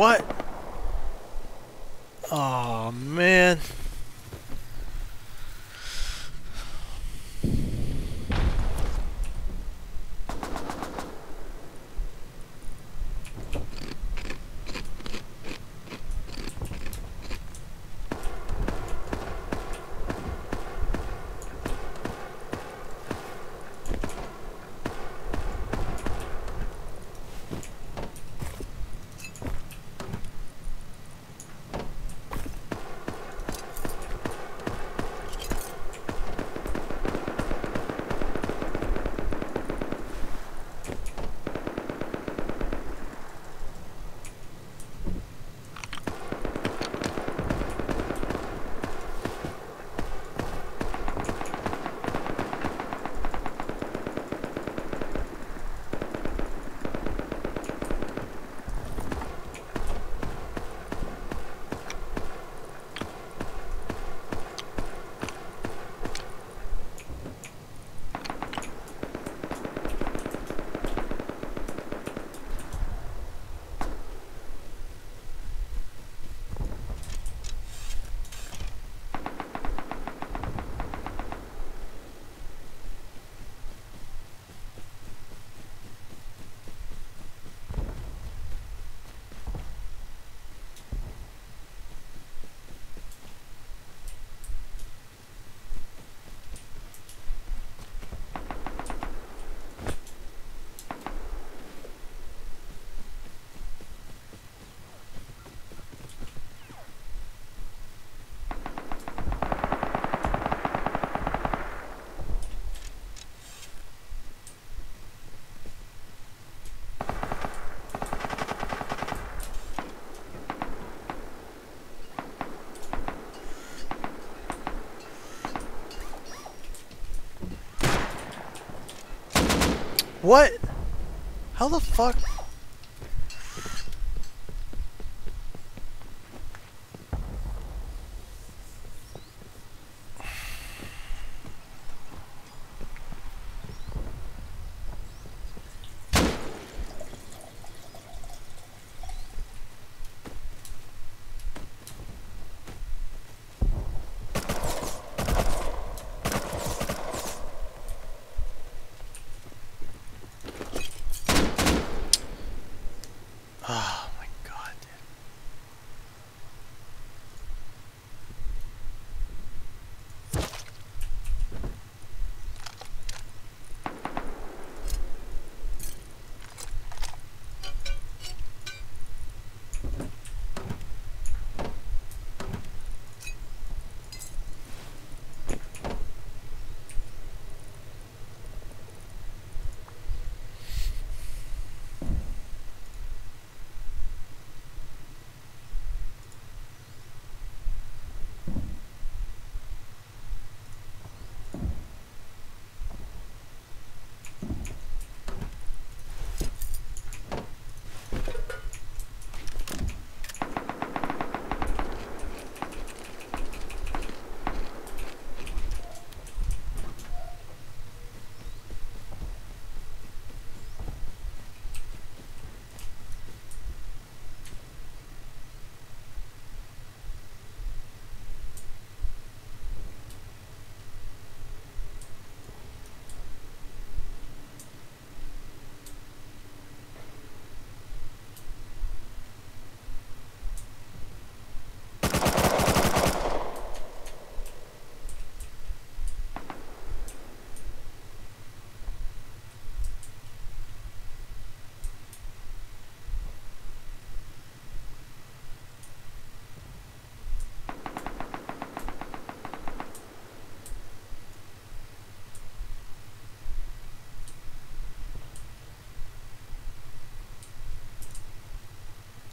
What? What? How the fuck?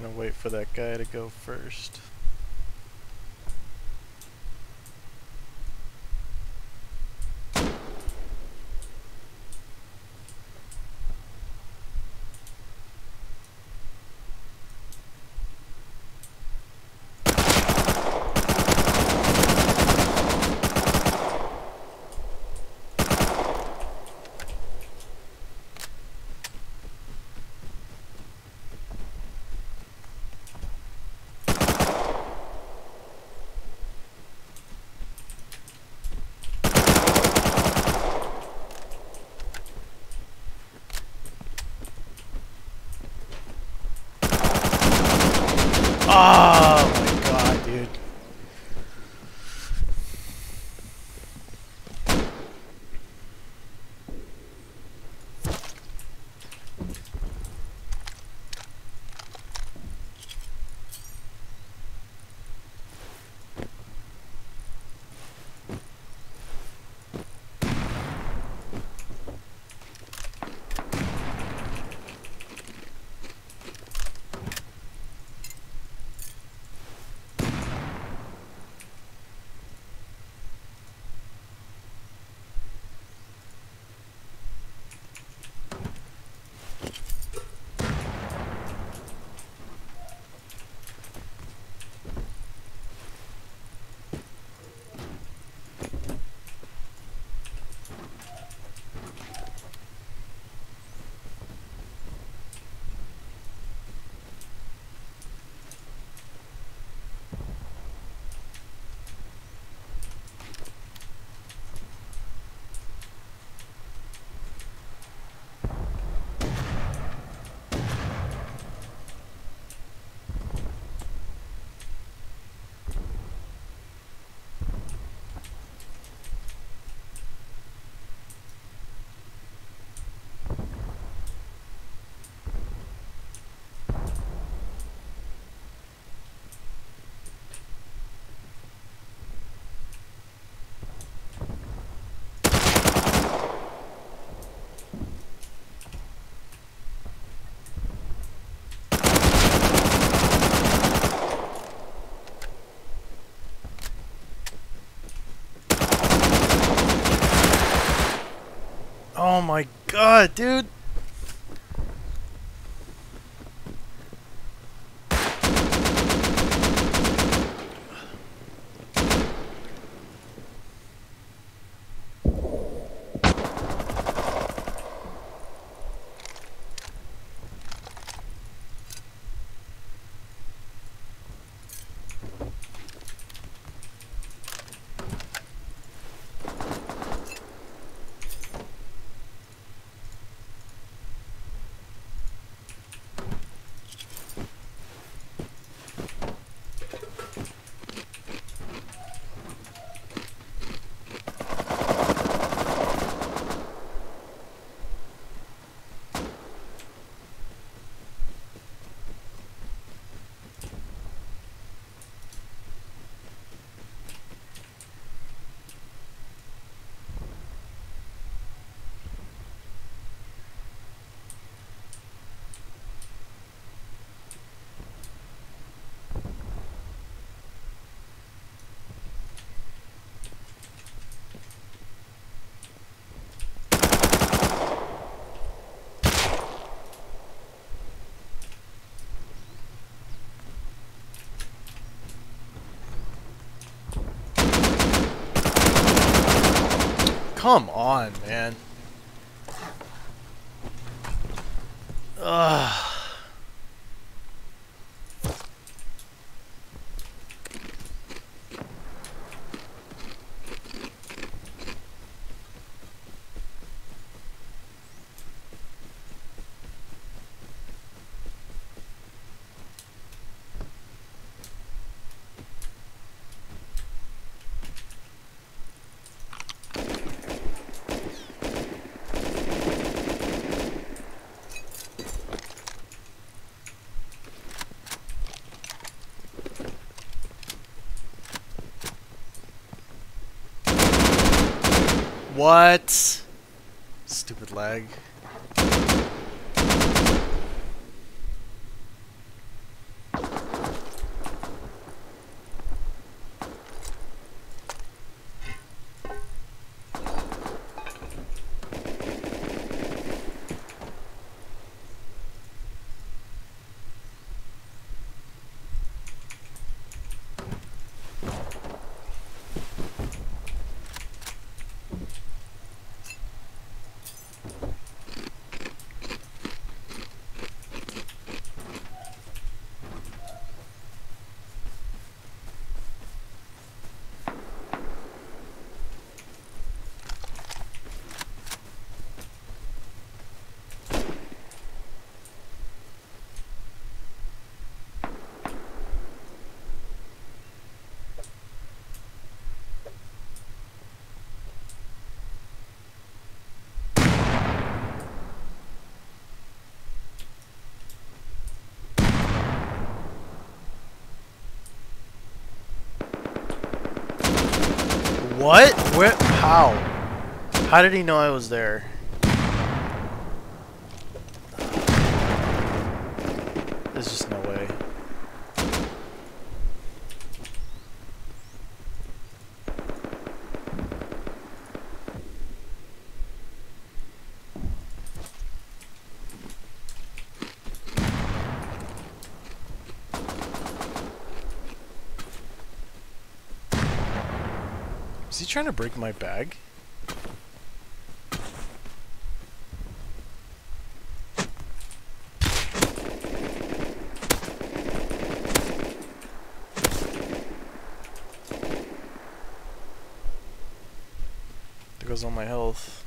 I'm gonna wait for that guy to go first. Oh my god, dude. Come on, man. Ugh. What? Stupid lag. What? Where? How? How did he know I was there? There's just no way. He trying to break my bag? There goes all my health.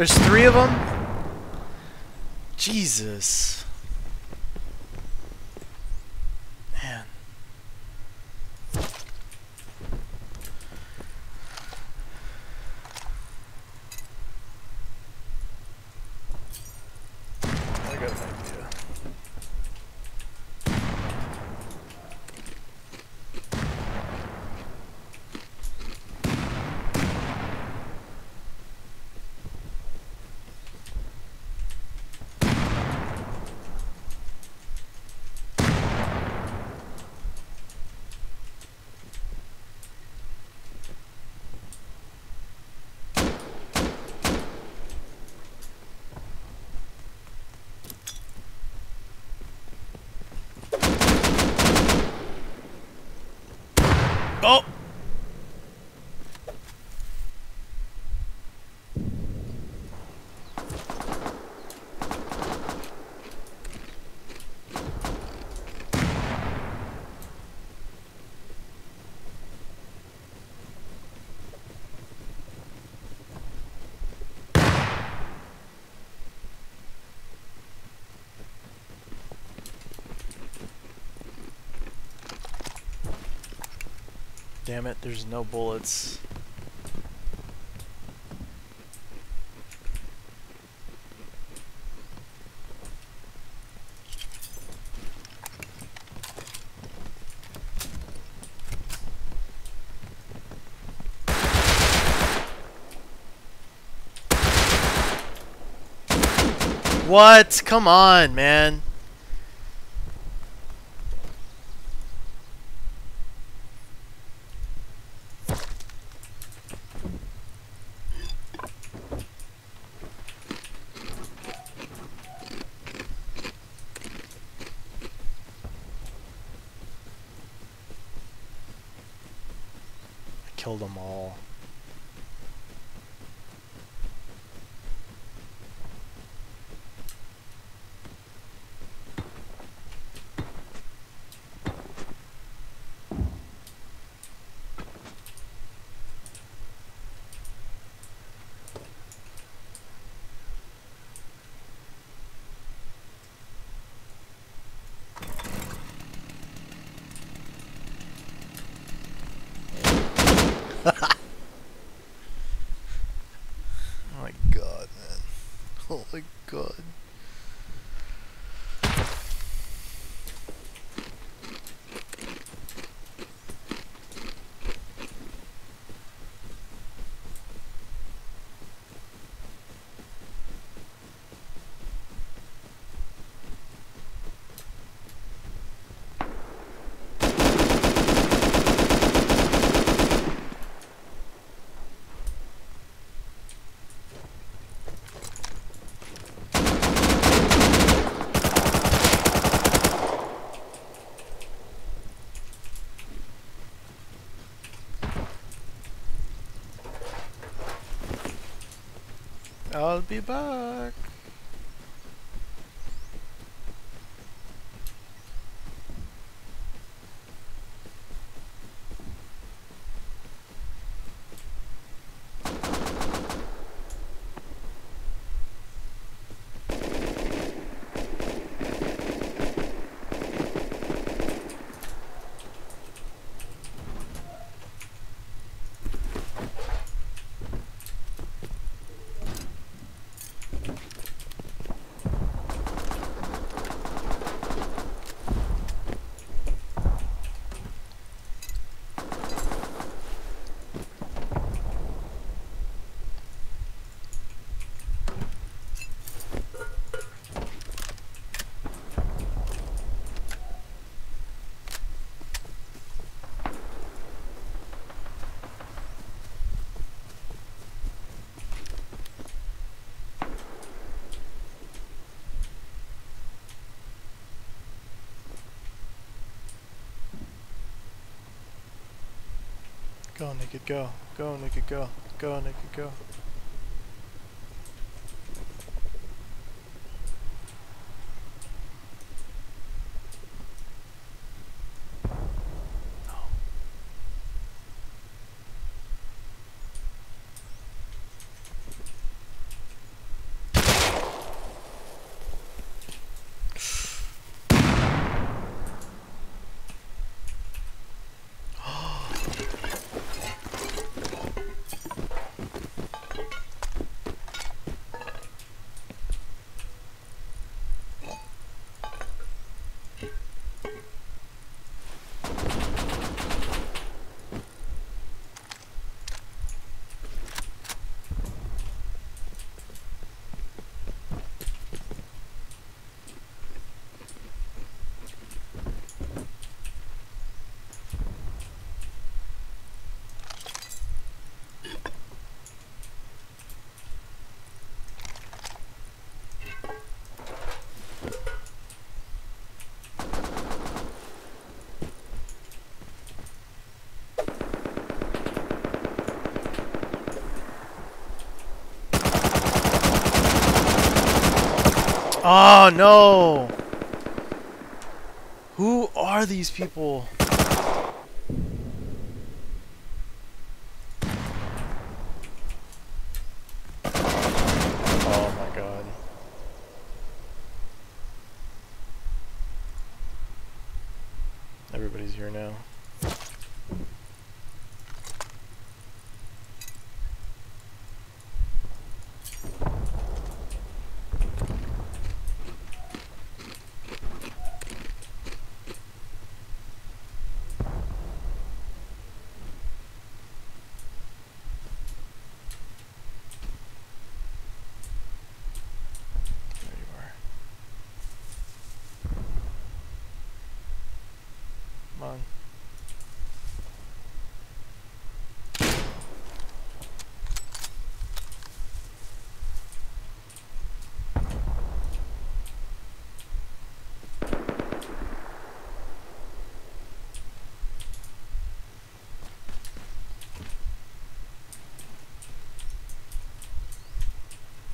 There's three of them? Jesus. Oh! Damn it, there's no bullets. What? Come on, man. Killed them all. oh my god, man. Oh my god. I'll be back. Go, naked, go. Go, naked, go. Go, naked, go. Oh no! Who are these people? Oh my god. Everybody's here now. wrong.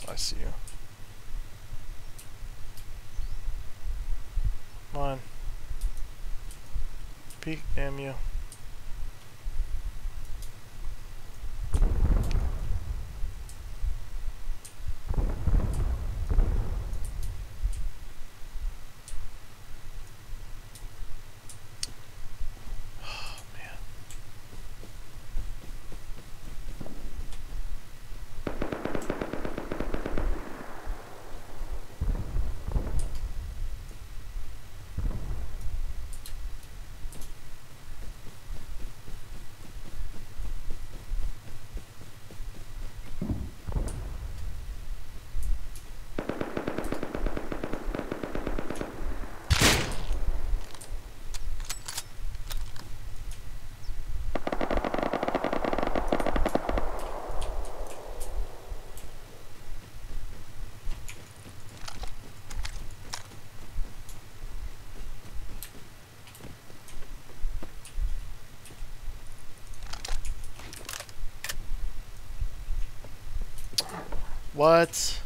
I see you. Peek, damn you. What?